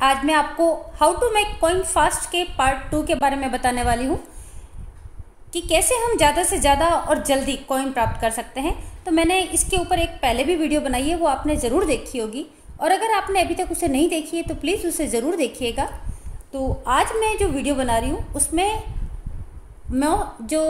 आज मैं आपको how to make coin fast के पार्ट टू के बारे में बताने वाली हूँ कि कैसे हम ज़्यादा से ज़्यादा और जल्दी कॉइन प्राप्त कर सकते हैं। तो मैंने इसके ऊपर एक पहले भी वीडियो बनाई है, वो आपने ज़रूर देखी होगी। और अगर आपने अभी तक उसे नहीं देखी है तो प्लीज़ उसे ज़रूर देखिएगा। तो आज मैं जो वीडियो बना रही हूँ, उसमें मैं, जो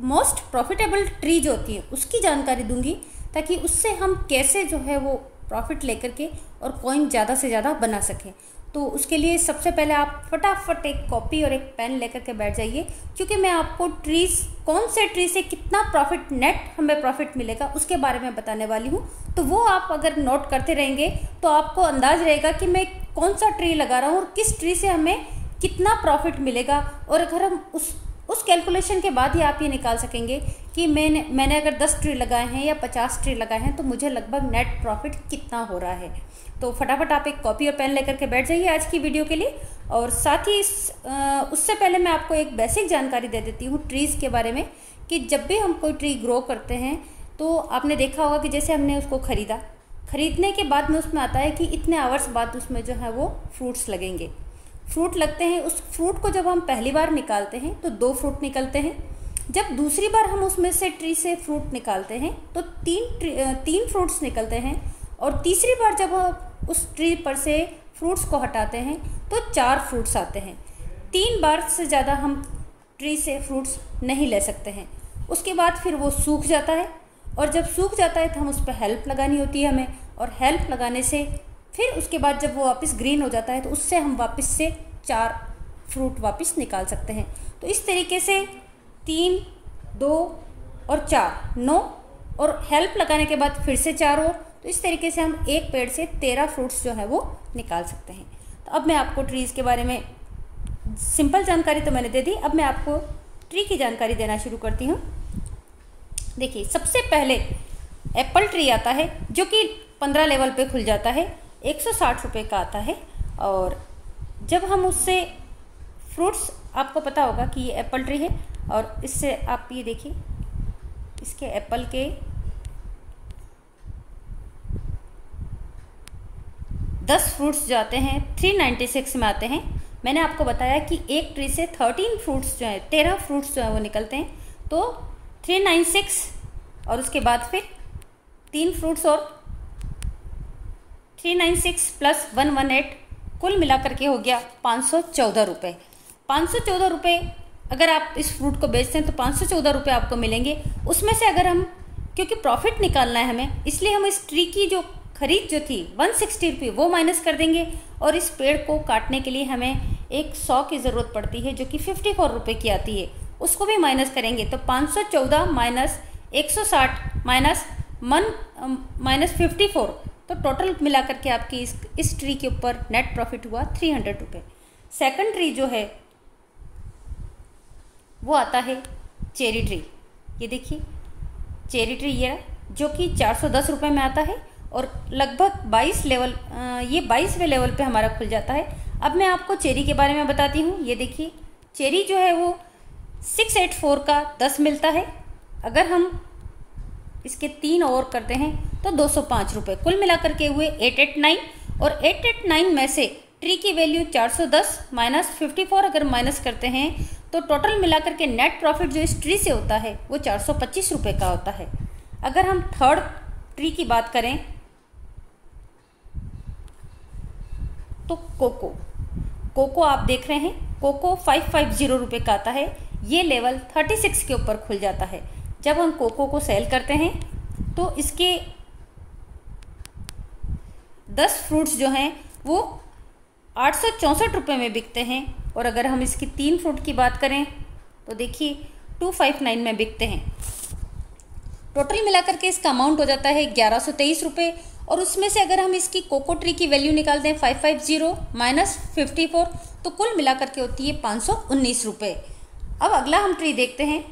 मोस्ट प्रॉफिटेबल ट्री जो होती है, उसकी जानकारी दूँगी, ताकि उससे हम कैसे जो है वो प्रॉफिट लेकर के और कॉइन ज़्यादा से ज़्यादा बना सकें। तो उसके लिए सबसे पहले आप फटाफट एक कॉपी और एक पेन लेकर के बैठ जाइए, क्योंकि मैं आपको ट्रीज, कौन से ट्री से कितना प्रॉफिट, नेट हमें प्रॉफिट मिलेगा उसके बारे में बताने वाली हूँ। तो वो आप अगर नोट करते रहेंगे तो आपको अंदाज रहेगा कि मैं कौन सा ट्री लगा रहा हूँ और किस ट्री से हमें कितना प्रॉफिट मिलेगा। और अगर हम उस उस कैलकुलेशन के बाद ही आप ये निकाल सकेंगे कि मैंने मैंने अगर 10 ट्री लगाए हैं या 50 ट्री लगाए हैं तो मुझे लगभग नेट प्रॉफिट कितना हो रहा है। तो फटाफट आप एक कॉपी और पेन लेकर के बैठ जाइए आज की वीडियो के लिए। और साथ ही इस उससे पहले मैं आपको एक बेसिक जानकारी दे देती हूँ ट्रीज़ के बारे में, कि जब भी हम कोई ट्री ग्रो करते हैं तो आपने देखा होगा कि जैसे हमने उसको ख़रीदा। ख़रीदने के बाद में उसमें आता है कि इतने आवर्स बाद उसमें जो है वो फ्रूट्स लगेंगे। फ्रूट लगते हैं, उस फ्रूट को जब हम पहली बार निकालते हैं तो दो फ्रूट निकलते हैं। जब दूसरी बार हम उसमें से ट्री से फ्रूट निकालते हैं तो तीन तीन फ्रूट्स निकलते हैं और तीसरी बार जब हम उस ट्री पर से फ्रूट्स को हटाते हैं तो चार फ्रूट्स आते हैं। तीन बार से ज़्यादा हम ट्री से फ्रूट्स नहीं ले सकते हैं। उसके बाद फिर वो सूख जाता है और जब सूख जाता है तो हम उस पर हेल्प लगानी होती है हमें और हेल्प लगाने से फिर उसके बाद जब वो वापस ग्रीन हो जाता है तो उससे हम वापस से चार फ्रूट वापस निकाल सकते हैं। तो इस तरीके से तीन, दो और चार, नौ और हेल्प लगाने के बाद फिर से चार। और तो इस तरीके से हम एक पेड़ से तेरह फ्रूट्स जो है वो निकाल सकते हैं। तो अब मैं आपको ट्रीज़ के बारे में सिंपल जानकारी तो मैंने दे दी। अब मैं आपको ट्री की जानकारी देना शुरू करती हूँ। देखिए, सबसे पहले एप्पल ट्री आता है, जो कि पंद्रह लेवल पे खुल जाता है। एक सौ साठ रुपये का आता है और जब हम उससे फ्रूट्स, आपको पता होगा कि ये एप्पल ट्री है और इससे आप ये देखिए, इसके एप्पल के दस फ्रूट्स जो आते हैं, थ्री नाइन्टी सिक्स में आते हैं। मैंने आपको बताया कि एक ट्री से थर्टीन फ्रूट्स जो हैं, तेरह फ्रूट्स जो हैं वो निकलते हैं। तो थ्री नाइन सिक्स और उसके बाद फिर तीन फ्रूट्स और three nine six plus one one eight कुल मिलाकर के हो गया पाँच सौ चौदह रुपये पाँच सौ चौदह रुपये अगर आप इस फ्रूट को बेचते हैं तो पाँच सौ चौदह रुपये आपको मिलेंगे। उसमें से अगर हम, क्योंकि प्रॉफिट निकालना है हमें, इसलिए हम इस ट्री की जो खरीद जो थी, वन सिक्सटी रुपये वो माइनस कर देंगे और इस पेड़ को काटने के लिए हमें एक सौ की ज़रूरत पड़ती है, जो कि फिफ्टी फोर रुपये की आती है। उसको भी माइनस करेंगे तो पाँच सौ चौदह माइनस एक सौ साठ minus one, minus fifty four तो टोटल मिला करके आपकी इस इस ट्री के ऊपर नेट प्रॉफिट हुआ थ्री हंड्रेड रुपये सेकेंड ट्री जो है, वो आता है चेरी ट्री ये देखिए चेरी ट्री ये जो कि चार सौ दस रुपये में आता है और लगभग बाईस लेवल ये बाईसवें लेवल पे हमारा खुल जाता है। अब मैं आपको चेरी के बारे में बताती हूँ। ये देखिए चेरी जो है वो सिक्स एट फोर का दस मिलता है। अगर हम इसके तीन और करते हैं तो दो सौ पाँच रुपये कुल मिलाकर के हुए एट एट नाइन और एट एट नाइन में से ट्री की वैल्यू चार सौ दस माइनस फिफ्टी फोर अगर माइनस करते हैं तो टोटल मिलाकर के नेट प्रॉफिट जो इस ट्री से होता है, वो चार सौ पच्चीस रुपये का होता है। अगर हम थर्ड ट्री की बात करें तो कोको। कोको आप देख रहे हैं, कोको फाइव फाइव ज़ीरो रुपये का आता है, ये लेवल थर्टी सिक्स के ऊपर खुल जाता है। जब हम कोको को सेल करते हैं तो इसके दस फ्रूट्स जो हैं, वो आठ सौ चौंसठ रुपये में बिकते हैं। और अगर हम इसकी तीन फ्रूट की बात करें तो देखिए, टू फाइव नाइन में बिकते हैं। टोटल मिलाकर के इसका अमाउंट हो जाता है ग्यारह सौ तेईस रुपये और उसमें से अगर हम इसकी कोको ट्री की वैल्यू निकाल दें five five zero minus fifty four तो कुल मिलाकर के होती है पाँच सौ उन्नीस रुपये अब अगला हम ट्री देखते हैं।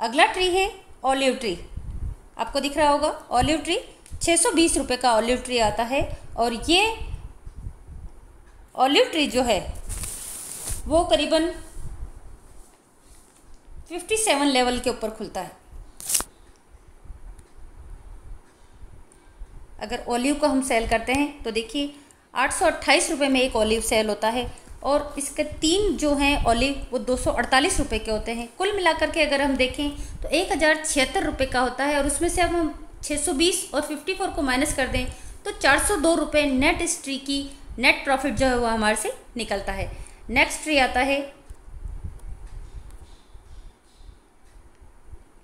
अगला ट्री है ऑलिव ट्री आपको दिख रहा होगा ऑलिव ट्री छः सौ बीस का ऑलिव ट्री आता है और ये ऑलिव ट्री जो है, वो करीबन 57 लेवल के ऊपर खुलता है। अगर ओलिव को हम सेल करते हैं तो देखिए, आठ सौ में एक ओलिव सेल होता है। और इसके तीन जो हैं ओलिव वो दो सौ अड़तालीस के होते हैं। कुल मिलाकर के अगर हम देखें तो एक हज़ार छिहत्तर रुपये का होता है और उसमें से अब हम छः सौ बीस और फिफ्टी फोर को माइनस कर दें तो चार सौ दो नेट इस ट्री की नेट प्रॉफिट जो है वो हमारे से निकलता है। नेक्स्ट ट्री आता है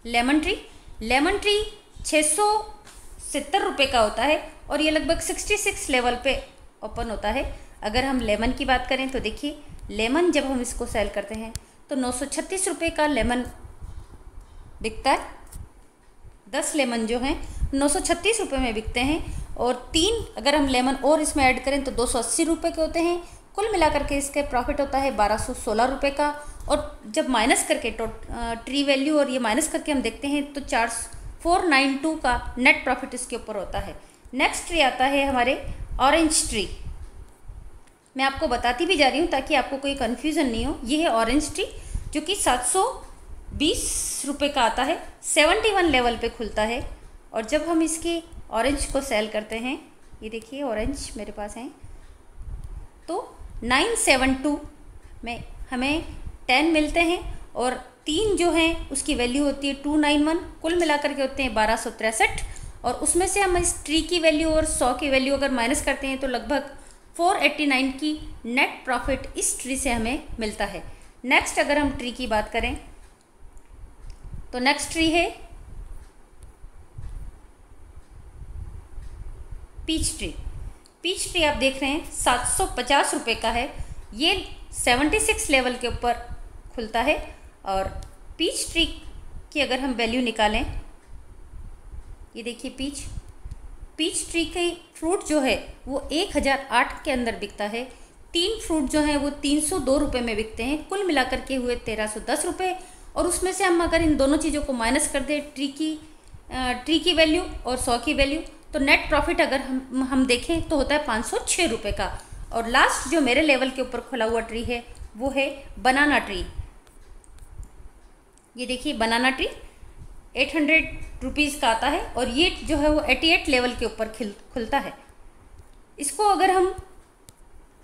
लेमन ट्री लेमन ट्री छः सत्तर रुपये का होता है और ये लगभग सिक्सटी सिक्स लेवल पे ओपन होता है। अगर हम लेमन की बात करें तो देखिए, लेमन जब हम इसको सेल करते हैं तो नौ सौ छत्तीस रुपये का लेमन बिकता है। दस लेमन जो हैं, नौ सौ छत्तीस रुपये में बिकते हैं और तीन अगर हम लेमन और इसमें ऐड करें तो दो सौ अस्सी रुपये के होते हैं। कुल मिलाकर के इसके प्रॉफिट होता है बारह सौ सोलह रुपये का और जब माइनस करके टो ट्री वैल्यू और ये माइनस करके हम देखते हैं तो चार फोर नाइन टू का नेट प्रॉफिट इसके ऊपर होता है। नेक्स्ट ट्री आता है हमारे ऑरेंज ट्री मैं आपको बताती भी जा रही हूँ ताकि आपको कोई कन्फ्यूज़न नहीं हो। ये है ऑरेंज ट्री जो कि सात सौ बीस रुपये का आता है। सेवेंटी वन लेवल पे खुलता है। और जब हम इसके ऑरेंज को सेल करते हैं, ये देखिए ऑरेंज मेरे पास हैं। तो नाइन सेवन टू में हमें टेन मिलते हैं और तीन जो हैं, उसकी वैल्यू होती है टू नाइन वन कुल मिलाकर के होते हैं बारह सौ तिरसठ। और उसमें से हम इस ट्री की वैल्यू और सौ की वैल्यू अगर माइनस करते हैं तो लगभग फोर एट्टी नाइन की नेट प्रॉफिट इस ट्री से हमें मिलता है। नेक्स्ट अगर हम ट्री की बात करें तो नेक्स्ट ट्री है पीच ट्री पीच ट्री आप देख रहे हैं, सात सौ पचास रुपये का है। ये सेवेंटी सिक्स लेवल के ऊपर खुलता है और पीच ट्री की अगर हम वैल्यू निकालें, ये देखिए पीच पीच ट्री के फ्रूट जो है, वो एक हज़ार आठ के अंदर बिकता है। तीन फ्रूट जो हैं, वो तीन सौ दो रुपये में बिकते हैं। कुल मिलाकर के हुए तेरह सौ दस रुपये और उसमें से हम अगर इन दोनों चीज़ों को माइनस कर दें, ट्री की ट्री की वैल्यू और सौ की वैल्यू तो नेट प्रॉफिट अगर हम हम देखें तो होता है पाँच सौ छः रुपये का। और लास्ट जो मेरे लेवल के ऊपर खुला हुआ ट्री है, वो है बनाना ट्री। ये देखिए, banana tree. Eight hundred rupees का आता है और ये जो है वो एटी एट लेवल के ऊपर खिल, खुलता है। इसको अगर हम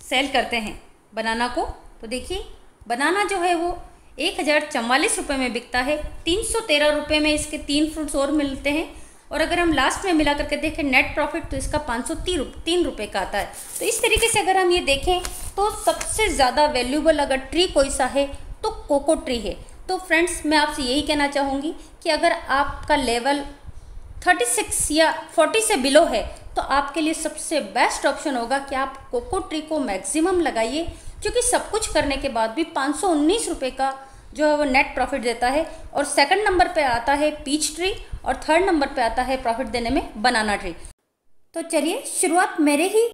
सेल करते हैं बनाना को तो देखिए, बनाना जो है वो एक हज़ार चवालीस रुपये में बिकता है। तीन सौ तेरह रुपये में इसके तीन फ्रूट्स और मिलते हैं। और अगर हम लास्ट में मिला करके देखें नेट प्रॉफिट तो इसका पाँच सौ तीन तीन रुपये का आता है। तो इस तरीके से अगर हम ये देखें तो सबसे ज़्यादा वैल्यूबल अगर ट्री कोई सा है तो कोको ट्री है। तो फ्रेंड्स मैं आपसे यही कहना चाहूँगी कि अगर आपका लेवल 36 या 40 से बिलो है तो आपके लिए सबसे बेस्ट ऑप्शन होगा कि आप कोको ट्री को मैक्सिमम लगाइए क्योंकि सब कुछ करने के बाद भी पाँच सौ का जो है वो नेट प्रॉफिट देता है। और सेकंड नंबर पे आता है पीच ट्री और थर्ड नंबर पे आता है प्रॉफिट देने में बनाना ट्री तो चलिए, शुरुआत मेरे ही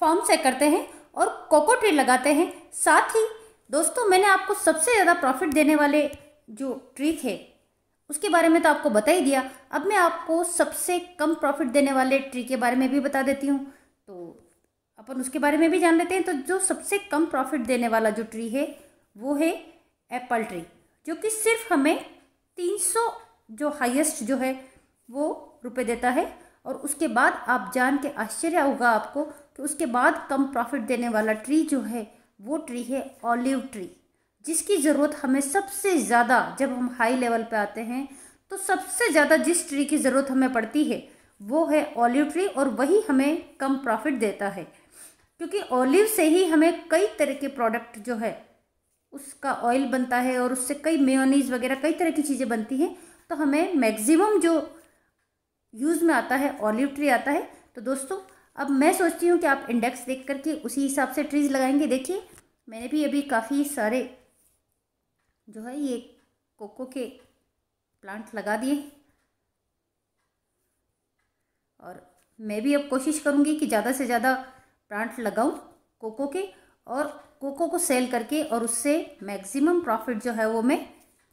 फॉर्म से करते हैं और कोको ट्री लगाते हैं। साथ ही दोस्तों, मैंने आपको सबसे ज़्यादा प्रॉफिट देने वाले जो ट्री है, उसके बारे में तो आपको बता ही दिया। अब मैं आपको सबसे कम प्रॉफिट देने वाले ट्री के बारे में भी बता देती हूँ। तो अपन उसके बारे में भी जान लेते हैं। तो जो सबसे कम प्रॉफिट देने वाला जो ट्री है, वो है एप्पल ट्री जो कि सिर्फ़ हमें 300 जो हाईएस्ट जो है, वो रुपए देता है। और उसके बाद आप जान के आश्चर्य होगा आपको कि उसके बाद कम प्रॉफिट देने वाला ट्री जो है वो ट्री है ऑलिव ट्री, जिसकी ज़रूरत हमें सबसे ज़्यादा जब हम हाई लेवल पे आते हैं तो सबसे ज़्यादा जिस ट्री की ज़रूरत हमें पड़ती है, वो है ऑलिव ट्री और वही हमें कम प्रॉफिट देता है। क्योंकि ऑलिव से ही हमें कई तरह के प्रोडक्ट जो है, उसका ऑयल बनता है और उससे कई मेयोनीज वगैरह, कई तरह की चीज़ें बनती हैं तो हमें मैक्सिमम जो यूज़ में आता है, ऑलिव ट्री आता है तो दोस्तों अब मैं सोचती हूँ कि आप इंडेक्स देख करके उसी हिसाब से ट्रीज़ लगाएँगे। देखिए, मैंने भी अभी काफ़ी सारे जो है ये कोको के प्लांट लगा दिए। और मैं भी अब कोशिश करूँगी कि ज़्यादा से ज़्यादा प्लांट लगाऊँ कोको के और कोको को सेल करके और उससे मैक्सिमम प्रॉफिट जो है वो मैं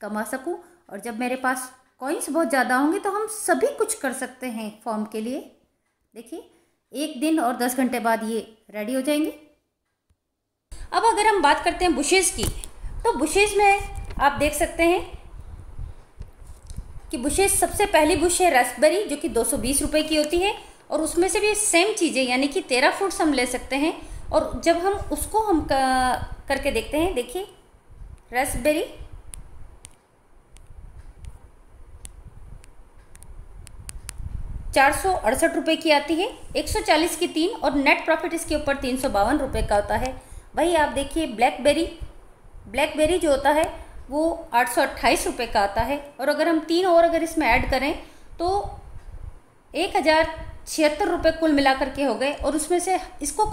कमा सकूँ। और जब मेरे पास कॉइन्स बहुत ज़्यादा होंगे तो हम सभी कुछ कर सकते हैं फॉर्म के लिए। देखिए एक दिन और दस घंटे बाद ये रेडी हो जाएँगे। अब अगर हम बात करते हैं बुशेज़ की तो बुशेज़ में आप देख सकते हैं कि बुशेज सबसे पहली बुश है रसबेरी जो कि दो सौ की होती है। और उसमें से भी सेम चीज़ें, यानी कि तेरह फ्रूट्स हम ले सकते हैं। और जब हम उसको हम करके देखते हैं, देखिए रसबेरी चार सौ अड़सठ रुपये की आती है, एक सौ चालीस की तीन और नेट प्रॉफिट इसके ऊपर तीन सौ बावन रुपये का होता है। वही आप देखिए ब्लैकबेरी ब्लैकबेरी जो होता है, वो आठ सौ अट्ठाईस रुपये का आता है। और अगर हम तीन और अगर इसमें ऐड करें तो एक हज़ार छिहत्तर रुपये कुल मिलाकर के हो गए। और उसमें से इसको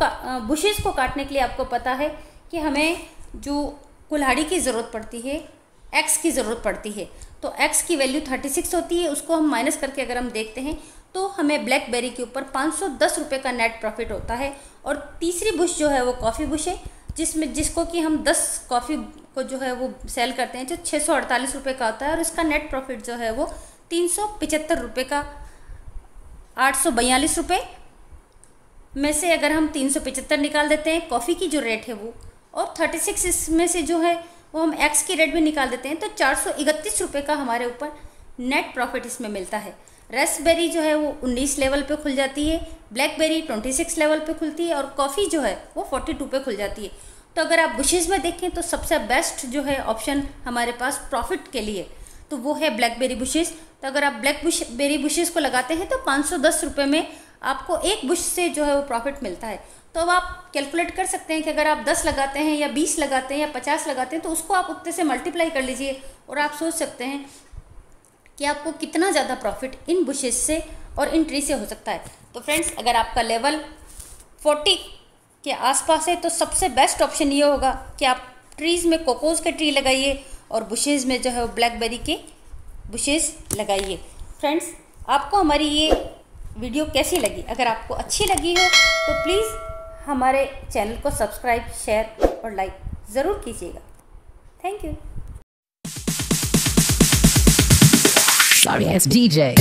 बुशेज़ को काटने के लिए आपको पता है कि हमें जो कुल्हाड़ी की ज़रूरत पड़ती है एक्स की ज़रूरत पड़ती है। तो एक्स की वैल्यू थर्टी सिक्स होती है, उसको हम माइनस करके अगर हम देखते हैं तो हमें ब्लैकबेरी के ऊपर पाँच सौ दस रुपये का नेट प्रॉफिट होता है और तीसरी बुश जो है वो कॉफ़ी बुश है, जिसमें, जिसको कि हम दस कॉफ़ी को जो है वो सेल करते हैं, जो छः सौ अड़तालीस रुपये का होता है और इसका नेट प्रॉफिट जो है वो तीन सौ पिचहत्तर रुपये का आठ सौ बयालीस रुपये में से अगर हम तीन सौ पिचहत्तर निकाल देते हैं, कॉफ़ी की जो रेट है वो, और थर्टी सिक्स इसमें से जो है वो हम एक्स की रेट भी निकाल देते हैं तो चार सौ इकतीस रुपये का हमारे ऊपर नेट प्रॉफिट इसमें मिलता है। रेसबेरी जो है वो उन्नीस लेवल पे खुल जाती है, ब्लैकबेरी ट्वेंटी सिक्स लेवल पे खुलती है और कॉफ़ी जो है वो फोर्टी टू पे खुल जाती है। तो अगर आप बुशेज़ में देखें तो सबसे बेस्ट जो है ऑप्शन हमारे पास प्रॉफिट के लिए तो वो है ब्लैकबेरी बुशेज़। तो अगर आप ब्लैक बुश, बेरी बुशेज़ को लगाते हैं तो पाँच सौ में आपको एक बुश से जो है वो प्रॉफिट मिलता है। तो अब आप कैलकुलेट कर सकते हैं कि अगर आप दस लगाते हैं या बीस लगाते हैं या पचास लगाते हैं तो उसको आप उतने से मल्टीप्लाई कर लीजिए और आप सोच सकते हैं कि आपको कितना ज़्यादा प्रॉफिट इन बुशेज से और इन ट्री से हो सकता है। तो फ्रेंड्स अगर आपका लेवल फोर्टी के आसपास है तो सबसे बेस्ट ऑप्शन ये होगा कि आप ट्रीज़ में कोकोज़ के ट्री लगाइए और बुशेज़ में जो है ब्लैकबेरी के बुशेज़ लगाइए। फ्रेंड्स आपको हमारी ये वीडियो कैसी लगी? अगर आपको अच्छी लगी हो तो प्लीज़ हमारे चैनल को सब्सक्राइब शेयर और लाइक ज़रूर कीजिएगा। Thank you sorry it's DJ.